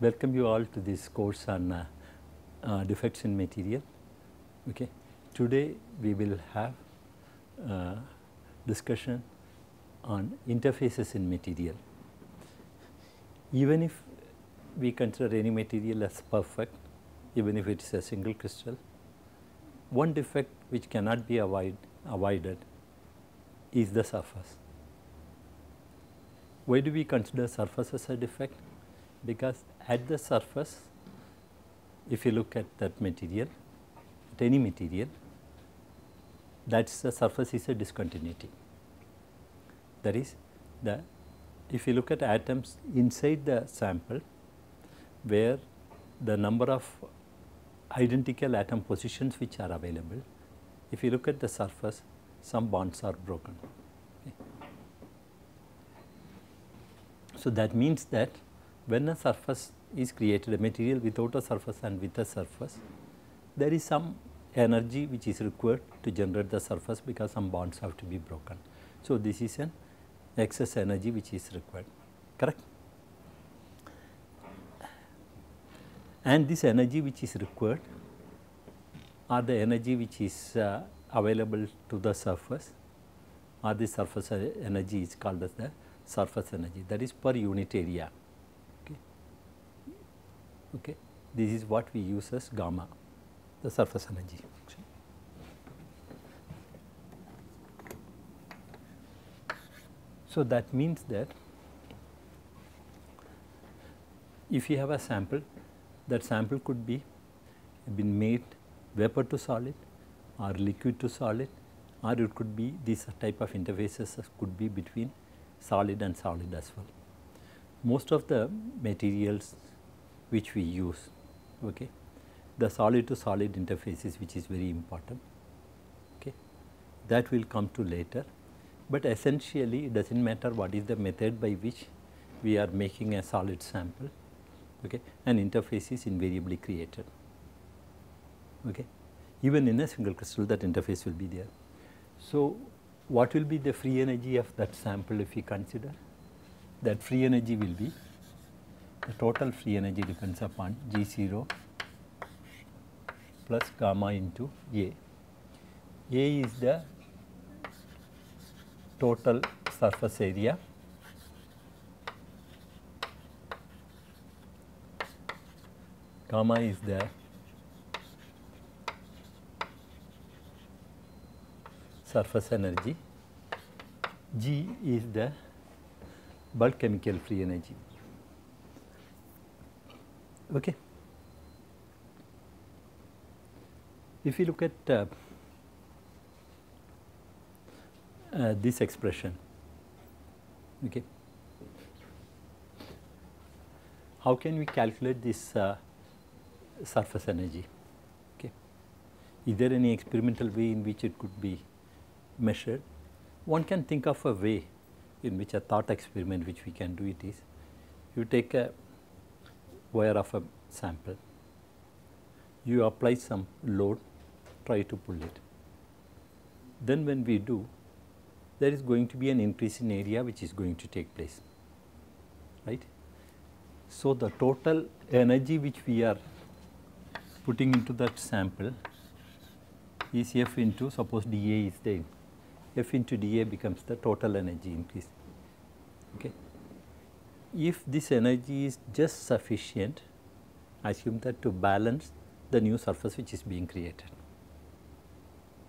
welcome you all to this course on uh, uh, defects in material. Okay. Today we will have uh, discussion on interfaces in material. Even if we consider any material as perfect, even if it is a single crystal, one defect which cannot be avoid, avoided is the surface. Why do we consider surface as a defect? Because at the surface, if you look at that material, at any material, that's the surface is a discontinuity. That is, the if you look at atoms inside the sample, where the number of identical atom positions which are available, if you look at the surface, some bonds are broken. Okay. So, that means that when a surface is created, a material without a surface and with a surface, there is some energy which is required to generate the surface because some bonds have to be broken. So, this is an excess energy which is required, correct? And this energy which is required are the energy which is uh, available to the surface or the surface energy is called as the surface energy that is per unit area. Okay. This is what we use as gamma, the surface energy. function So, that means that if you have a sample, that sample could be been made vapor to solid or liquid to solid or it could be these type of interfaces could be between solid and solid as well. Most of the materials which we use, okay, the solid to solid interfaces which is very important, okay, that will come to later. But essentially it does not matter what is the method by which we are making a solid sample, okay, an interface is invariably created. Okay. Even in a single crystal that interface will be there. So, what will be the free energy of that sample if we consider? That free energy will be the total free energy depends upon G 0 plus gamma into A. A is the total surface area gamma is the surface energy, G is the bulk chemical free energy. Okay. If you look at uh, uh, this expression, okay, how can we calculate this uh, surface energy? Okay. Is there any experimental way in which it could be measured? One can think of a way in which a thought experiment which we can do it is, you take a wire of a sample, you apply some load, try to pull it. Then when we do, there is going to be an increase in area which is going to take place, right. So, the total energy which we are putting into that sample is F into suppose dA is the F into dA becomes the total energy increase. Okay. If this energy is just sufficient, assume that to balance the new surface which is being created.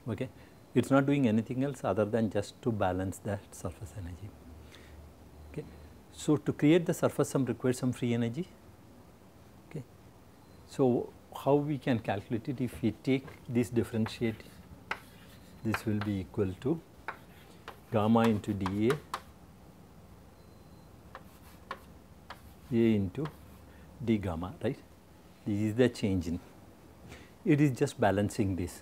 Okay. It is not doing anything else other than just to balance that surface energy. Okay. So, to create the surface some requires some free energy. Okay. So, how we can calculate it if we take this differentiate this will be equal to gamma into dA A into d gamma right? This is the change in. It is just balancing this.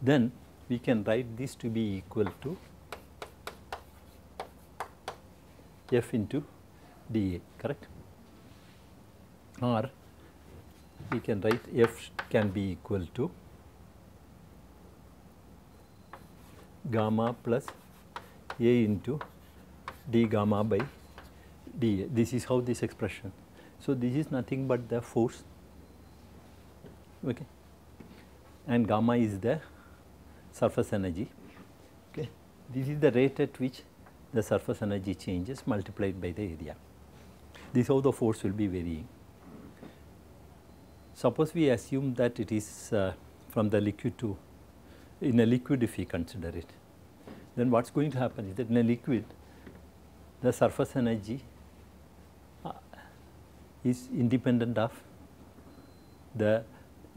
Then we can write this to be equal to f into dA correct? Or we can write f can be equal to gamma plus a into d gamma by dA. This is how this expression. So, this is nothing but the force okay. and gamma is the surface energy. Okay. This is the rate at which the surface energy changes multiplied by the area. This is how the force will be varying. Suppose we assume that it is uh, from the liquid to in a liquid if we consider it, then what is going to happen is that in a liquid the surface energy is independent of the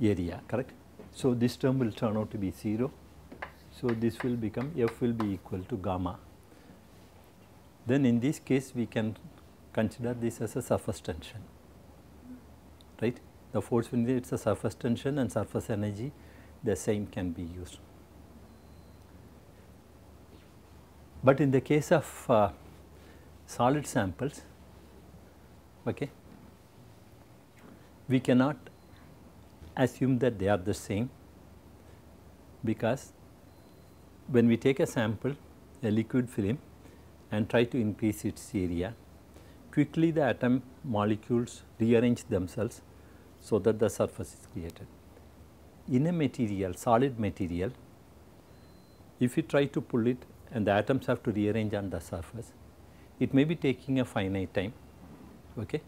area correct. So, this term will turn out to be 0. So, this will become F will be equal to gamma. Then in this case we can consider this as a surface tension right. The force when it is a surface tension and surface energy the same can be used. But in the case of uh, solid samples, okay, we cannot assume that they are the same because when we take a sample, a liquid film and try to increase its area, quickly the atom molecules rearrange themselves so that the surface is created. In a material, solid material, if you try to pull it and the atoms have to rearrange on the surface, it may be taking a finite time. Okay.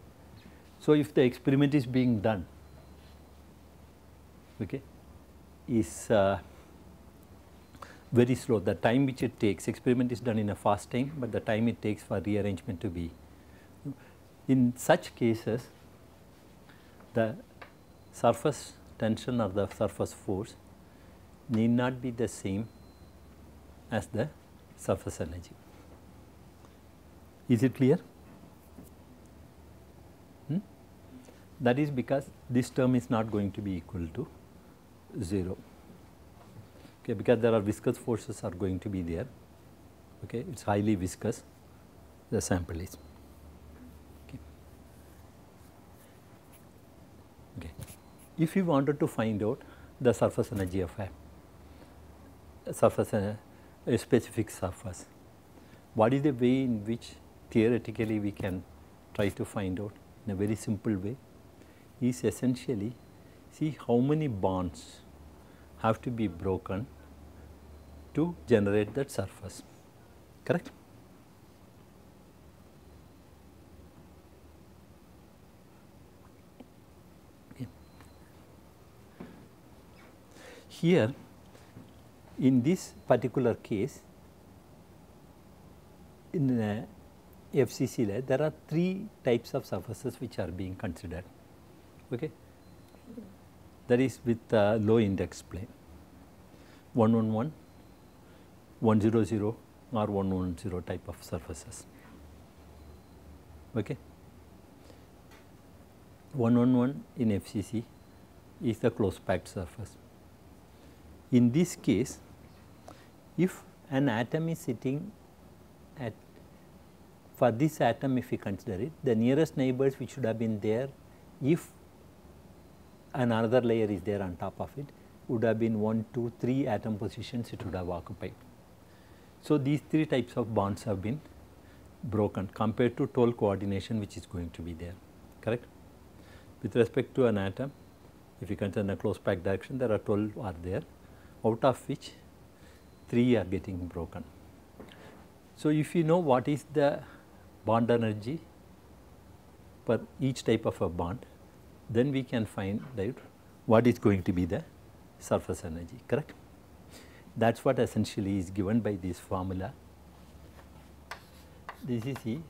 So, if the experiment is being done okay, is uh, very slow, the time which it takes, experiment is done in a fast time, but the time it takes for rearrangement to be. In such cases, the surface tension or the surface force need not be the same as the surface energy. Is it clear? That is because this term is not going to be equal to 0 okay, because there are viscous forces are going to be there okay, it is highly viscous the sample is. Okay. Okay. If you wanted to find out the surface energy of a surface uh, a specific surface, what is the way in which theoretically we can try to find out in a very simple way is essentially see how many bonds have to be broken to generate that surface, correct? Here in this particular case in FCC lab there are three types of surfaces which are being considered. Okay. That is with uh, low index plane 111, 100 or 110 type of surfaces. Okay. 111 in FCC is the close packed surface. In this case, if an atom is sitting at for this atom if we consider it, the nearest neighbors which should have been there if another layer is there on top of it would have been 1, 2, 3 atom positions it would have occupied. So, these three types of bonds have been broken compared to toll coordination which is going to be there, correct. With respect to an atom, if you consider a close packed direction, there are 12 are there, out of which 3 are getting broken. So, if you know what is the bond energy per each type of a bond, then we can find out what is going to be the surface energy, correct? That is what essentially is given by this formula. This is E,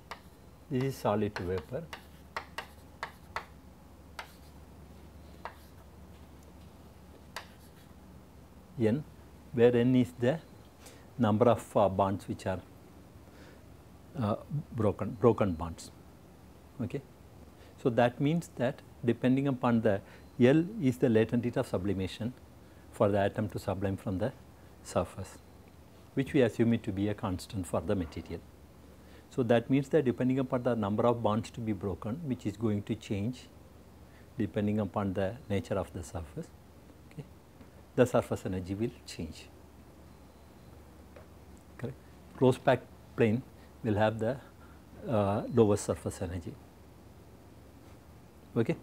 this is solid to vapor. N, where N is the number of uh, bonds which are uh, broken, broken bonds. Okay. So, that means that depending upon the L is the latent heat of sublimation for the atom to sublime from the surface, which we assume it to be a constant for the material. So, that means that depending upon the number of bonds to be broken, which is going to change depending upon the nature of the surface, okay, the surface energy will change. Correct. Close packed plane will have the uh, lowest surface energy. Okay.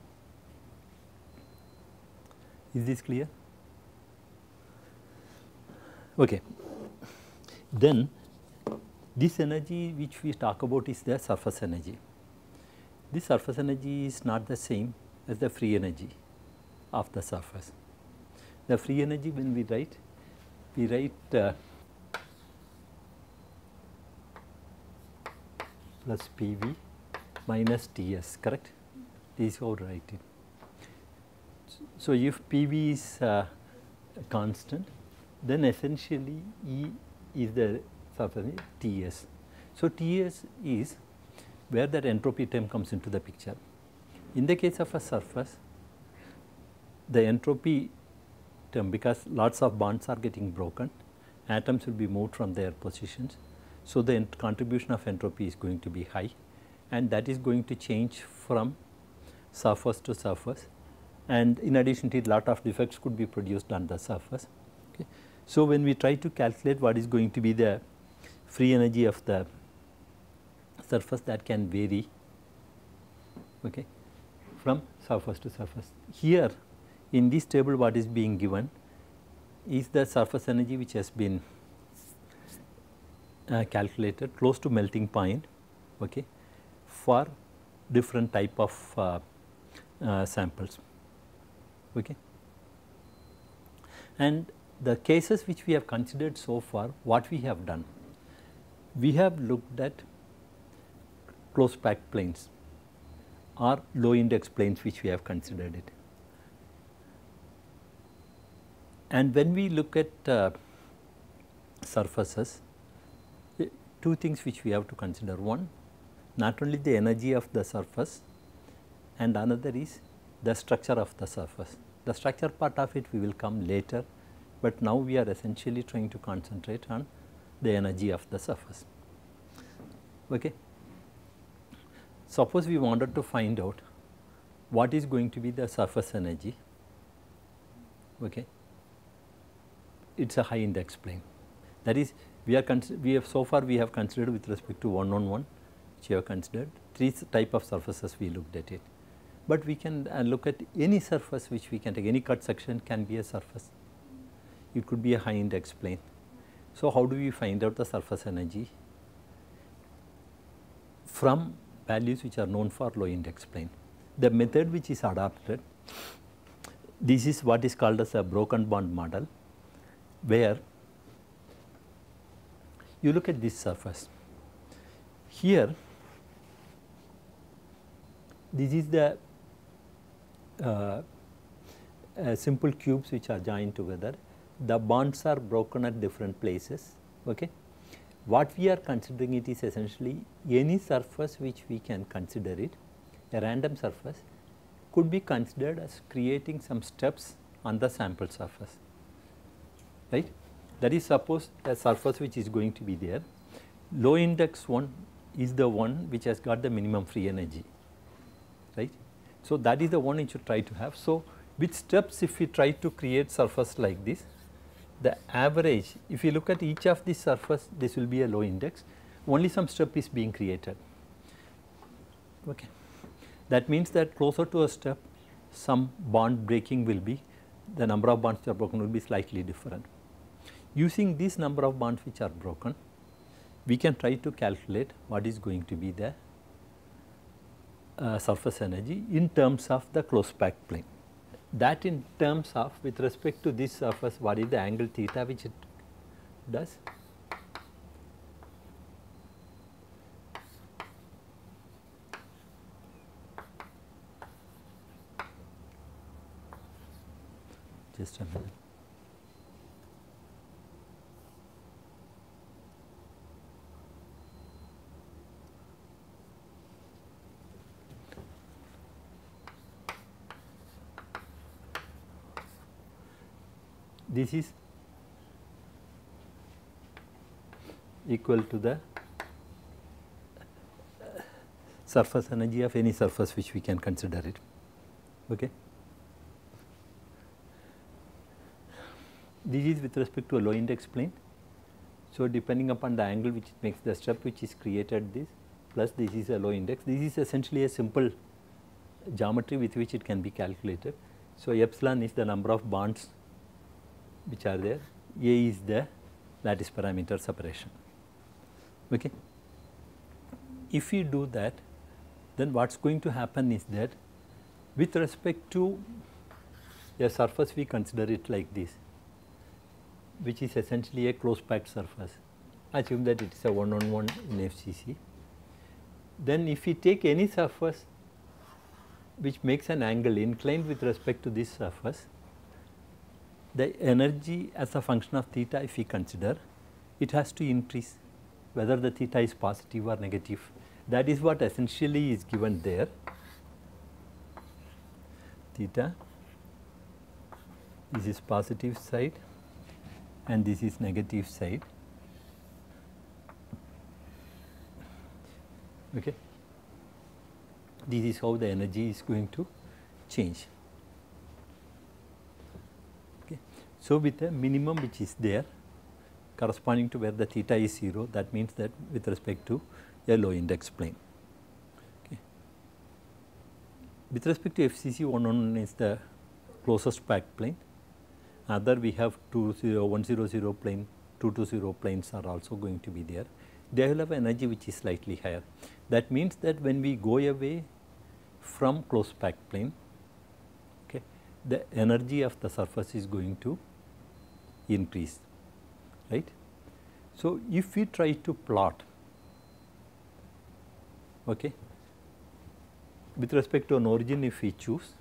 Is this clear? Okay. Then this energy which we talk about is the surface energy. This surface energy is not the same as the free energy of the surface. The free energy when we write, we write uh, plus PV minus Ts, correct? Write it. So, if PV is uh, constant, then essentially E is the surface Ts. So, Ts is where that entropy term comes into the picture. In the case of a surface, the entropy term because lots of bonds are getting broken, atoms will be moved from their positions. So, the contribution of entropy is going to be high and that is going to change from surface to surface and in addition to it lot of defects could be produced on the surface. Okay. So, when we try to calculate what is going to be the free energy of the surface that can vary okay, from surface to surface. Here in this table what is being given is the surface energy which has been uh, calculated close to melting point okay, for different type of uh, samples. Okay. And the cases which we have considered so far, what we have done? We have looked at close packed planes or low index planes which we have considered it. And when we look at uh, surfaces, two things which we have to consider. One, not only the energy of the surface and another is the structure of the surface. The structure part of it we will come later, but now we are essentially trying to concentrate on the energy of the surface. Okay. Suppose we wanted to find out what is going to be the surface energy. Okay. It is a high index plane. That is, we are we have so far we have considered with respect to one on one, which we have considered three type of surfaces we looked at it but we can uh, look at any surface which we can take. Any cut section can be a surface. It could be a high index plane so how do we find out the surface energy? From values which are known for low index plane the method which is adopted this is what is called as a broken bond model where you look at this surface. Here this is the uh, uh, simple cubes which are joined together. The bonds are broken at different places. Okay. What we are considering it is essentially any surface which we can consider it, a random surface could be considered as creating some steps on the sample surface, right. That is suppose a surface which is going to be there, low index one is the one which has got the minimum free energy, right. So, that is the one which you try to have. So, with steps if we try to create surface like this, the average if you look at each of these surface this will be a low index, only some step is being created. Okay. That means that closer to a step some bond breaking will be, the number of bonds which are broken will be slightly different. Using this number of bonds which are broken, we can try to calculate what is going to be the uh, surface energy in terms of the close packed plane. That in terms of with respect to this surface what is the angle theta which it does? Just a minute. This is equal to the surface energy of any surface which we can consider it. Okay. This is with respect to a low index plane. So, depending upon the angle which makes the step which is created this plus this is a low index, this is essentially a simple geometry with which it can be calculated. So, epsilon is the number of bonds which are there, A is the lattice parameter separation. Okay. If we do that, then what is going to happen is that with respect to a surface we consider it like this, which is essentially a closed packed surface. Assume that it is a one on one in FCC. Then if we take any surface which makes an angle inclined with respect to this surface, the energy as a function of theta if we consider, it has to increase whether the theta is positive or negative. That is what essentially is given there. Theta, this is positive side and this is negative side. Okay. This is how the energy is going to change. Okay. So, with a minimum which is there corresponding to where the theta is 0 that means that with respect to a low index plane. Okay. With respect to FCC 1 is the closest packed plane other we have 20 100 plane 220 planes are also going to be there they will have energy which is slightly higher that means that when we go away from close packed plane okay the energy of the surface is going to increase right? So if we try to plot okay with respect to an origin if we choose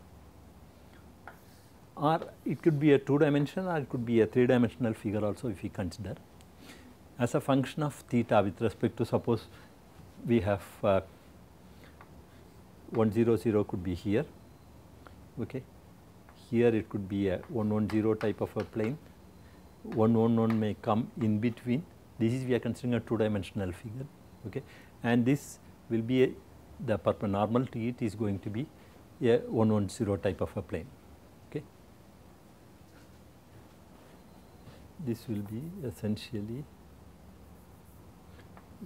or it could be a two dimensional or it could be a three dimensional figure also if we consider. As a function of theta with respect to suppose we have uh, 100 could be here okay? Here it could be a 110 type of a plane 111 may come in between. This is we are considering a two dimensional figure okay? And this will be a, the normal to it is going to be a 110 type of a plane okay. this will be essentially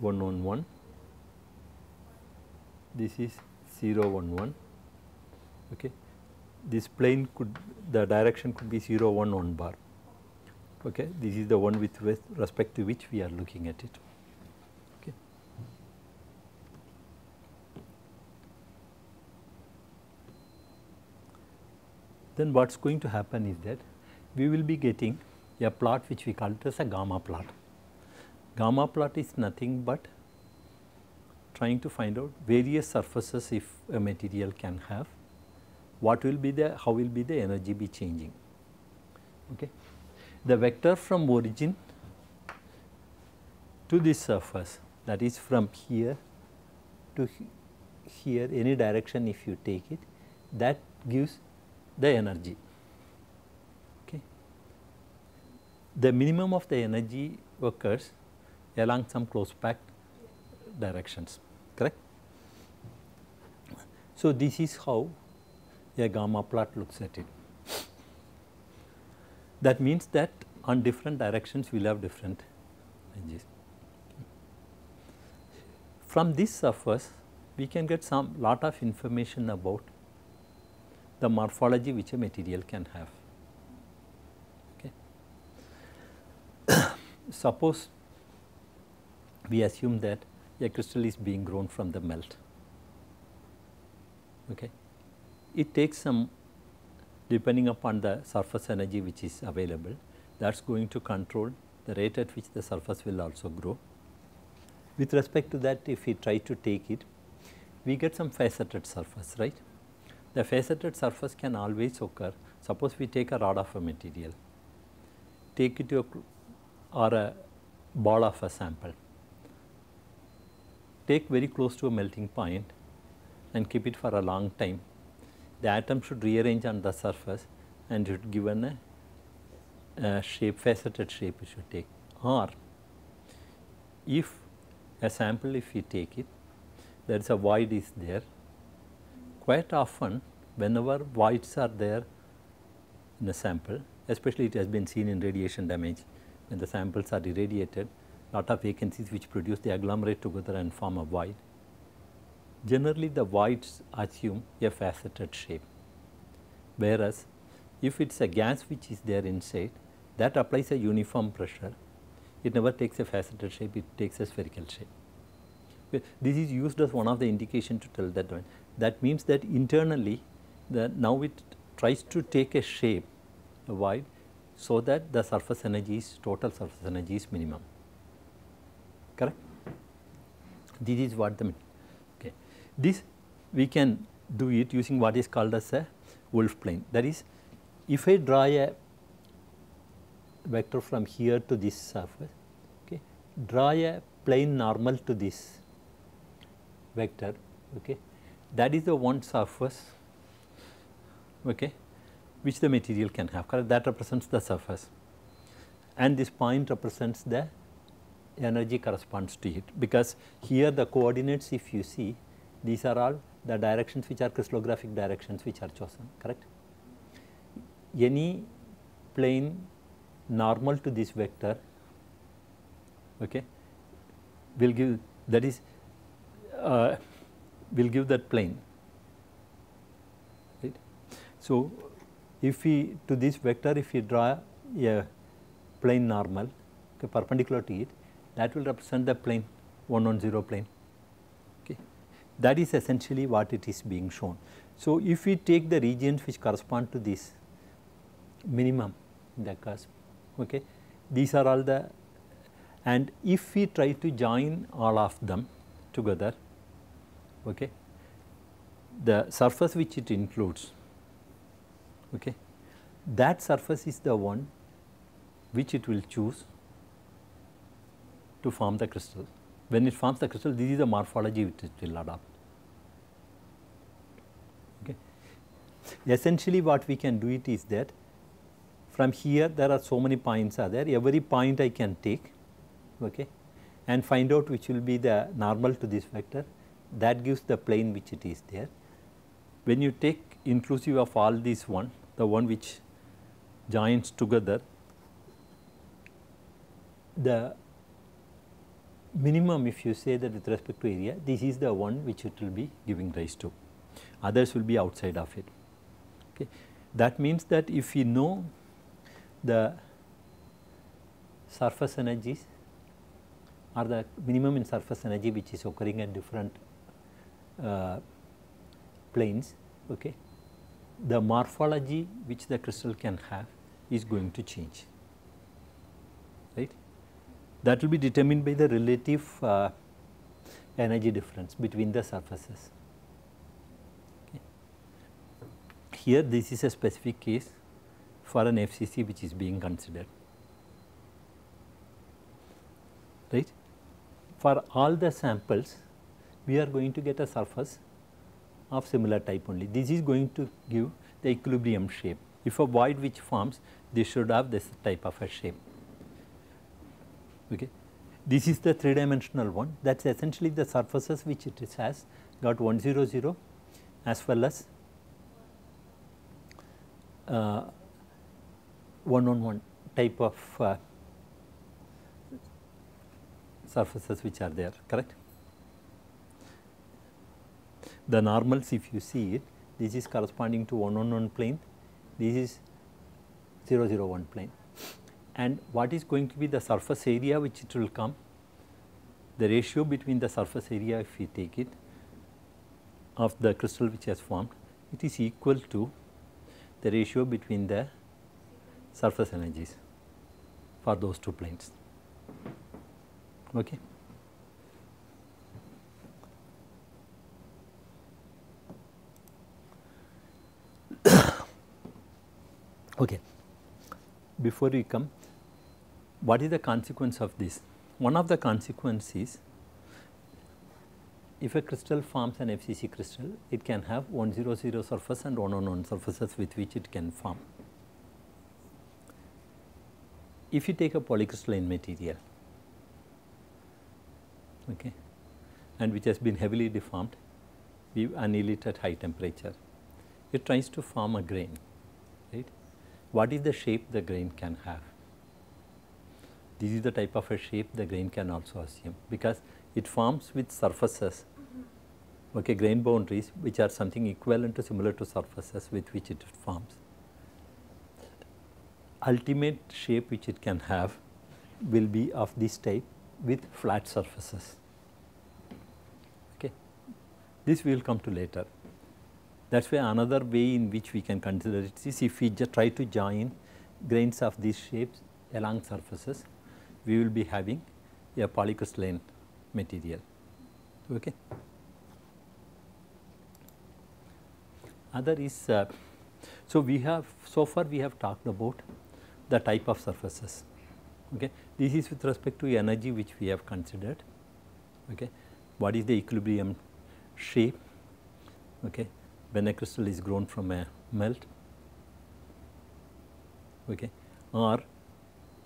1 on 1 this is 0 1 1 okay? This plane could the direction could be 0 1 1 bar okay this is the one with respect to which we are looking at it okay then what's going to happen is that we will be getting a plot which we call it as a gamma plot. Gamma plot is nothing but trying to find out various surfaces if a material can have, what will be the, how will be the energy be changing. Okay. The vector from origin to this surface that is from here to here any direction if you take it that gives the energy Okay. the minimum of the energy occurs along some close packed directions correct. So, this is how a gamma plot looks at it. That means that on different directions we will have different energies. From this surface we can get some lot of information about the morphology which a material can have. suppose we assume that a crystal is being grown from the melt. Okay. It takes some depending upon the surface energy which is available that is going to control the rate at which the surface will also grow. With respect to that if we try to take it we get some faceted surface right. The faceted surface can always occur suppose we take a rod of a material take it to a or a ball of a sample. Take very close to a melting point and keep it for a long time. The atom should rearrange on the surface and it should given a, uh, a shape, faceted shape it should take. Or if a sample if we take it, there is a void is there. Quite often whenever voids are there in a sample, especially it has been seen in radiation damage, when the samples are irradiated, lot of vacancies which produce the agglomerate together and form a void. Generally the voids assume a faceted shape. Whereas, if it is a gas which is there inside, that applies a uniform pressure, it never takes a faceted shape, it takes a spherical shape. This is used as one of the indication to tell that one. That means that internally, the now it tries to take a shape, a void, so that the surface energy is, total surface energy is minimum, correct? This is what the. This we can do it using what is called as a Wulff plane. That is, if I draw a vector from here to this surface, okay, draw a plane normal to this vector, okay, that is the one surface, okay, which the material can have, correct? That represents the surface and this point represents the energy corresponds to it because here the coordinates if you see these are all the directions which are crystallographic directions which are chosen correct. Any plane normal to this vector okay, will give that is uh, will give that plane right. So, if we to this vector if we draw a plane normal okay, perpendicular to it that will represent the plane 110 plane. That is essentially what it is being shown. So, if we take the regions which correspond to this minimum in the cusp, okay, these are all the and if we try to join all of them together, okay, the surface which it includes, okay, that surface is the one which it will choose to form the crystal. When it forms the crystal, this is the morphology which it will adopt. Okay. Essentially what we can do it is that from here there are so many points are there, every point I can take okay, and find out which will be the normal to this vector that gives the plane which it is there. When you take inclusive of all these one, the one which joins together, the minimum if you say that with respect to area, this is the one which it will be giving rise to, others will be outside of it. Okay. That means that if we know the surface energies or the minimum in surface energy which is occurring at different uh, planes, okay, the morphology which the crystal can have is going to change, that will be determined by the relative uh, energy difference between the surfaces. Okay. Here this is a specific case for an FCC which is being considered. Right. For all the samples we are going to get a surface of similar type only. This is going to give the equilibrium shape. If a void which forms, this should have this type of a shape. Okay. This is the three dimensional one. That is essentially the surfaces which it has. Got 100 as well as uh, one on one type of uh, surfaces which are there. Correct. The normals if you see it this is corresponding to 1 on 1 plane. This is 001 plane and what is going to be the surface area which it will come? The ratio between the surface area if we take it of the crystal which has formed it is equal to the ratio between the surface energies for those two planes. Okay? Okay. Before we come what is the consequence of this? One of the consequences if a crystal forms an FCC crystal, it can have 100 surface and 111 surfaces with which it can form. If you take a polycrystalline material okay, and which has been heavily deformed, we anneal it at high temperature, it tries to form a grain, right. What is the shape the grain can have? This is the type of a shape the grain can also assume because it forms with surfaces okay, grain boundaries which are something equivalent to similar to surfaces with which it forms. Ultimate shape which it can have will be of this type with flat surfaces. Okay. This we will come to later. That is why another way in which we can consider it is if we try to join grains of these shapes along surfaces, we will be having a polycrystalline material. Okay. Other is, uh, so we have, so far we have talked about the type of surfaces. Okay. This is with respect to energy which we have considered. Okay. What is the equilibrium shape? Okay when a crystal is grown from a melt okay, or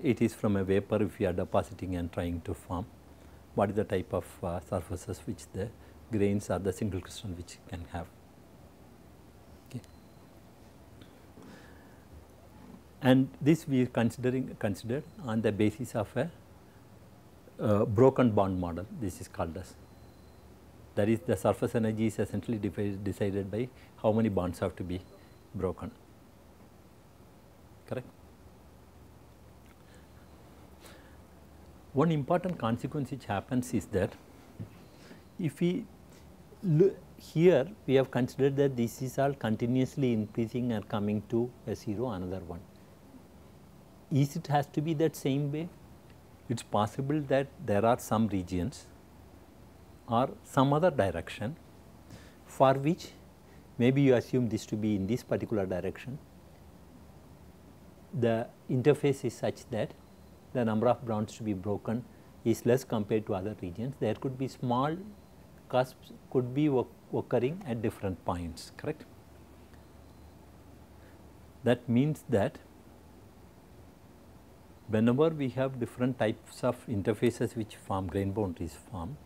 it is from a vapor if we are depositing and trying to form. What is the type of uh, surfaces which the grains or the single crystal which can have. And this we are considering considered on the basis of a uh, broken bond model. This is called as. That is the surface energy is essentially decided by how many bonds have to be broken. Correct. One important consequence which happens is that if we here we have considered that this is all continuously increasing and coming to a 0 another one. Is it has to be that same way? It is possible that there are some regions or some other direction for which maybe you assume this to be in this particular direction. The interface is such that the number of bonds to be broken is less compared to other regions. There could be small cusps could be occurring at different points, correct? That means that whenever we have different types of interfaces which form grain boundaries form,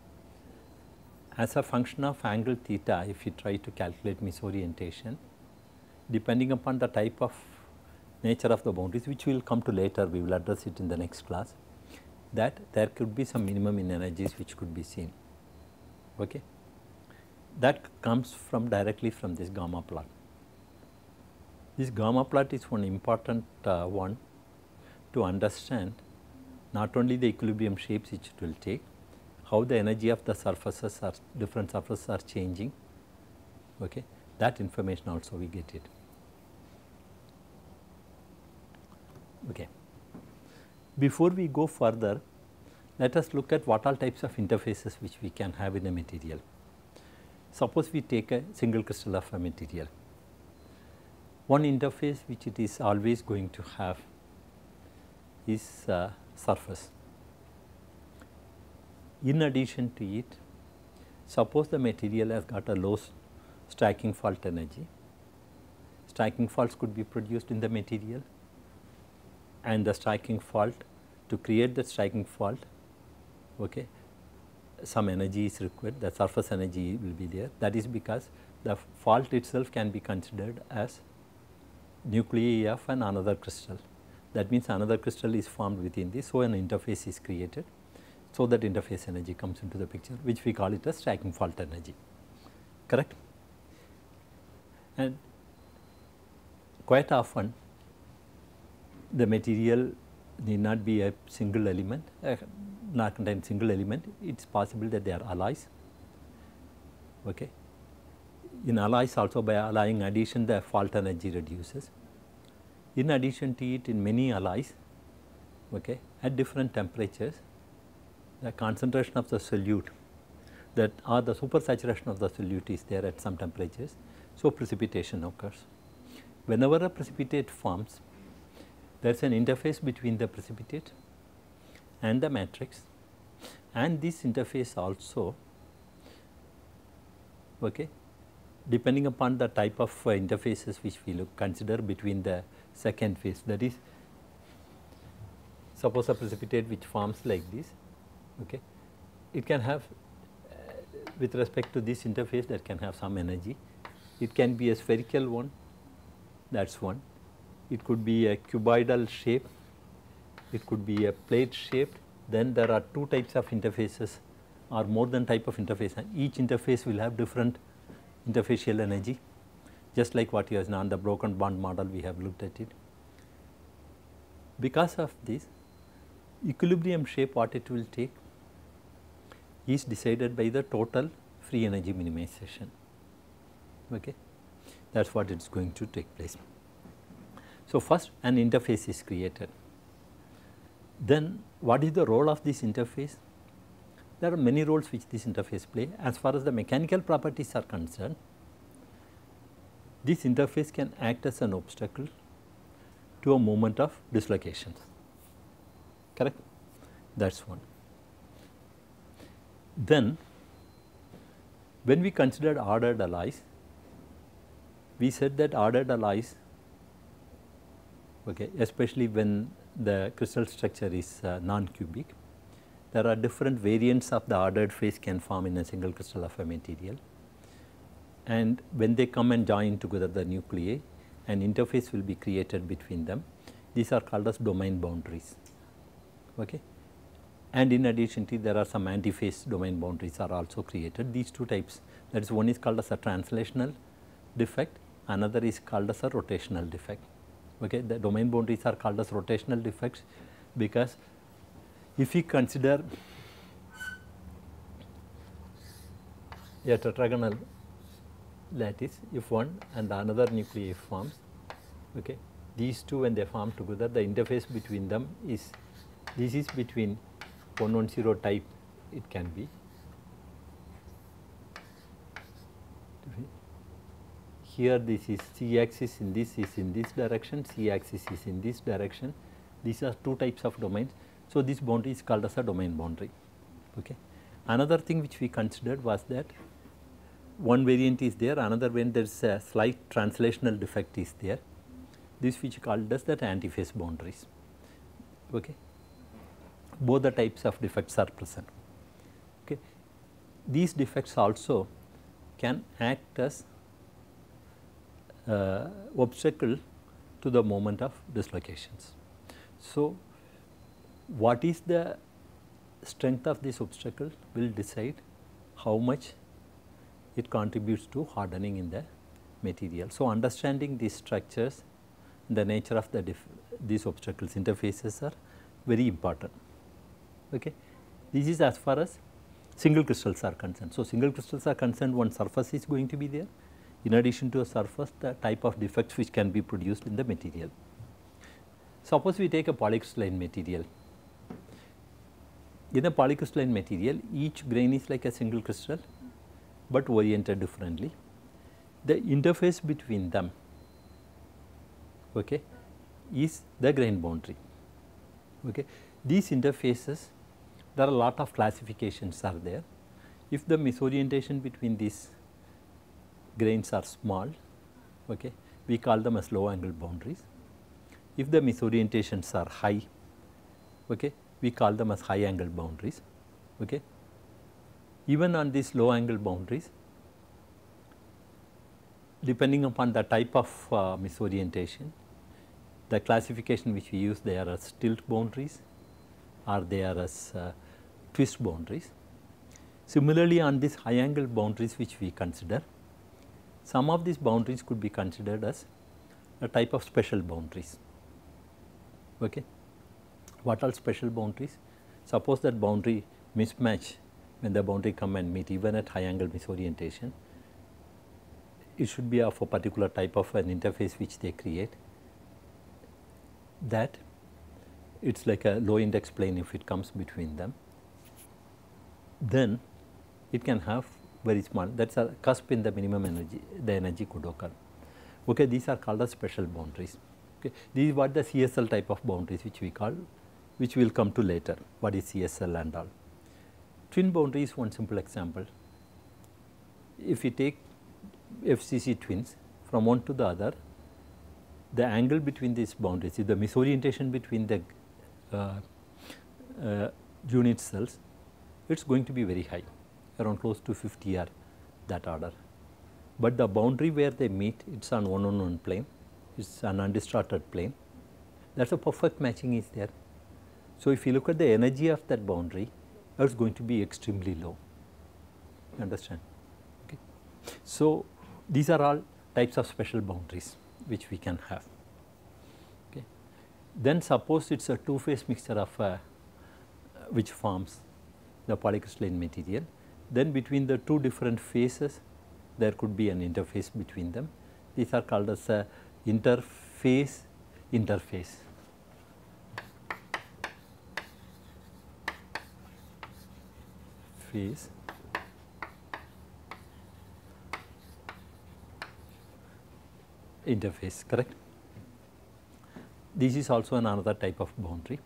as a function of angle theta if you try to calculate misorientation depending upon the type of nature of the boundaries which we will come to later we will address it in the next class that there could be some minimum in energies which could be seen. Okay. That comes from directly from this gamma plot. This gamma plot is one important uh, one to understand not only the equilibrium shapes which it will take, how the energy of the surfaces are different surfaces are changing okay that information also we get it okay. Before we go further let us look at what all types of interfaces which we can have in a material. Suppose we take a single crystal of a material. One interface which it is always going to have is uh, surface. In addition to it, suppose the material has got a low stacking fault energy, stacking faults could be produced in the material and the stacking fault to create the stacking fault okay, some energy is required the surface energy will be there. That is because the fault itself can be considered as nuclei of an another crystal. That means another crystal is formed within this so an interface is created so that interface energy comes into the picture which we call it as stacking fault energy. Correct? And quite often the material need not be a single element uh, not contain single element it is possible that they are alloys okay in alloys also by alloying addition the fault energy reduces in addition to it in many alloys okay at different temperatures the concentration of the solute that or the supersaturation of the solute is there at some temperatures. So, precipitation occurs. Whenever a precipitate forms, there is an interface between the precipitate and the matrix and this interface also okay, depending upon the type of uh, interfaces which we look consider between the second phase that is suppose a precipitate which forms like this okay. It can have uh, with respect to this interface that can have some energy. It can be a spherical one that is one. It could be a cuboidal shape, it could be a plate shaped. Then there are two types of interfaces or more than type of interface and each interface will have different interfacial energy just like what you have on the broken bond model we have looked at it. Because of this equilibrium shape what it will take is decided by the total free energy minimization. Okay. That is what it is going to take place. So, first an interface is created. Then what is the role of this interface? There are many roles which this interface play. As far as the mechanical properties are concerned, this interface can act as an obstacle to a moment of dislocations, correct? That is one. Then when we considered ordered alloys, we said that ordered alloys, okay, especially when the crystal structure is uh, non-cubic, there are different variants of the ordered phase can form in a single crystal of a material. And when they come and join together the nuclei, an interface will be created between them. These are called as domain boundaries. Okay. And in addition to there are some antiphase domain boundaries are also created. These two types that is one is called as a translational defect, another is called as a rotational defect. Okay. The domain boundaries are called as rotational defects because if we consider a tetragonal lattice if one and another nuclei forms okay these two when they form together the interface between them is this is between 110 type it can be here this is c axis in this is in this direction c axis is in this direction. These are two types of domains. So this boundary is called as a domain boundary okay. Another thing which we considered was that one variant is there another when there is a slight translational defect is there. This which called as that antiphase boundaries okay. Both the types of defects are present okay. These defects also can act as uh, obstacle to the moment of dislocations. So, what is the strength of this obstacle will decide how much it contributes to hardening in the material. So, understanding these structures, the nature of the these obstacles interfaces are very important. Okay. This is as far as single crystals are concerned. So, single crystals are concerned one surface is going to be there in addition to a surface the type of defects which can be produced in the material. Suppose we take a polycrystalline material. In a polycrystalline material each grain is like a single crystal but oriented differently. The interface between them okay, is the grain boundary. Okay. These interfaces there are a lot of classifications are there. If the misorientation between these grains are small, okay, we call them as low angle boundaries. If the misorientations are high, okay, we call them as high angle boundaries. Okay. Even on these low angle boundaries, depending upon the type of uh, misorientation, the classification which we use they are as tilt boundaries or they are as uh, twist boundaries. Similarly, on these high angle boundaries which we consider, some of these boundaries could be considered as a type of special boundaries. Okay. What are special boundaries? Suppose that boundary mismatch when the boundary come and meet even at high angle misorientation, it should be of a particular type of an interface which they create that it is like a low index plane if it comes between them, then it can have very small that is a cusp in the minimum energy the energy could occur. Okay, these are called as special boundaries. Okay. These are the CSL type of boundaries which we call which we will come to later what is CSL and all. Twin boundary is one simple example. If we take FCC twins from one to the other the angle between these boundaries, the misorientation between the uh, uh, unit cells, it is going to be very high around close to 50 or that order. But the boundary where they meet it is on one on one plane, it is an undistorted plane that is a perfect matching is there. So, if you look at the energy of that boundary it is going to be extremely low. You understand? Okay. So, these are all types of special boundaries which we can have. Okay. Then suppose it is a two phase mixture of a, which forms the polycrystalline material. Then between the two different phases there could be an interface between them. These are called as a interphase interface. Phase interface correct. This is also another type of boundary.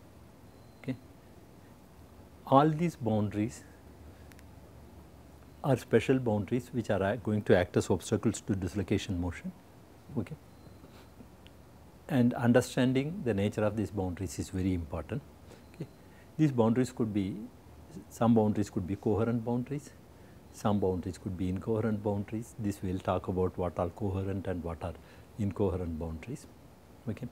Okay. All these boundaries are special boundaries which are uh, going to act as obstacles to dislocation motion. Okay. And understanding the nature of these boundaries is very important. Okay. These boundaries could be, some boundaries could be coherent boundaries, some boundaries could be incoherent boundaries. This we will talk about what are coherent and what are incoherent boundaries. Okay.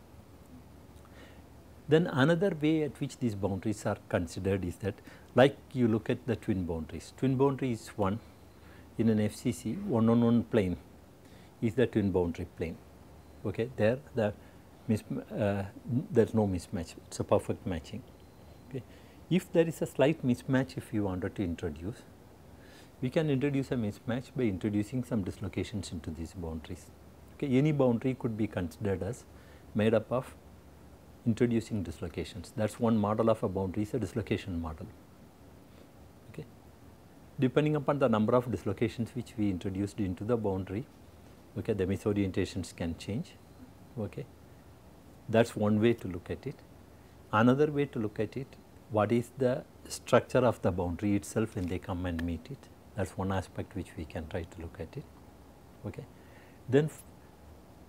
Then another way at which these boundaries are considered is that like you look at the twin boundaries. Twin boundary is one in an FCC one on one plane is the twin boundary plane. Okay. There the uh, there is no mismatch it is a perfect matching. Okay. If there is a slight mismatch if you wanted to introduce we can introduce a mismatch by introducing some dislocations into these boundaries. Okay. Any boundary could be considered as made up of introducing dislocations. That is one model of a boundary is a dislocation model. Depending upon the number of dislocations which we introduced into the boundary, okay, the misorientations can change. Okay. That is one way to look at it. Another way to look at it, what is the structure of the boundary itself when they come and meet it. That is one aspect which we can try to look at it. Okay. Then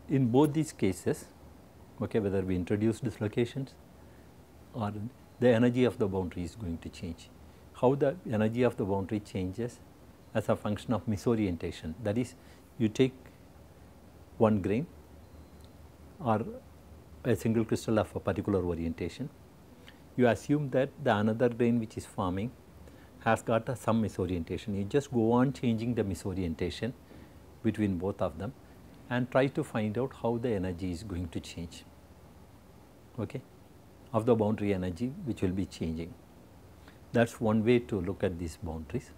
in both these cases, okay, whether we introduce dislocations or the energy of the boundary is going to change. How the energy of the boundary changes as a function of misorientation that is you take one grain or a single crystal of a particular orientation, you assume that the another grain which is forming has got a some misorientation. You just go on changing the misorientation between both of them and try to find out how the energy is going to change okay, of the boundary energy which will be changing. That is one way to look at these boundaries.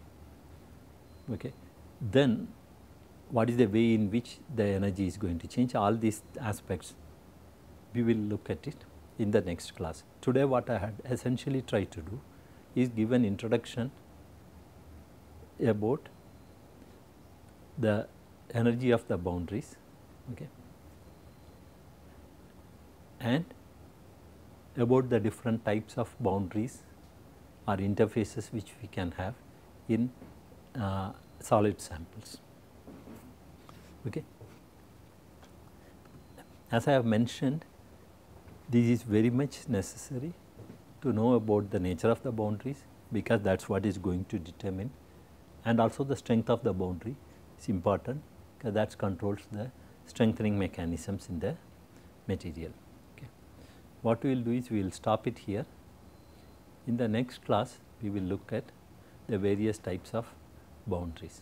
Okay. Then what is the way in which the energy is going to change all these aspects we will look at it in the next class. Today what I had essentially tried to do is give an introduction about the energy of the boundaries okay, and about the different types of boundaries or interfaces which we can have in uh, solid samples. Okay. As I have mentioned, this is very much necessary to know about the nature of the boundaries because that is what is going to determine and also the strength of the boundary is important because that controls the strengthening mechanisms in the material. Okay. What we will do is we will stop it here. In the next class, we will look at the various types of boundaries.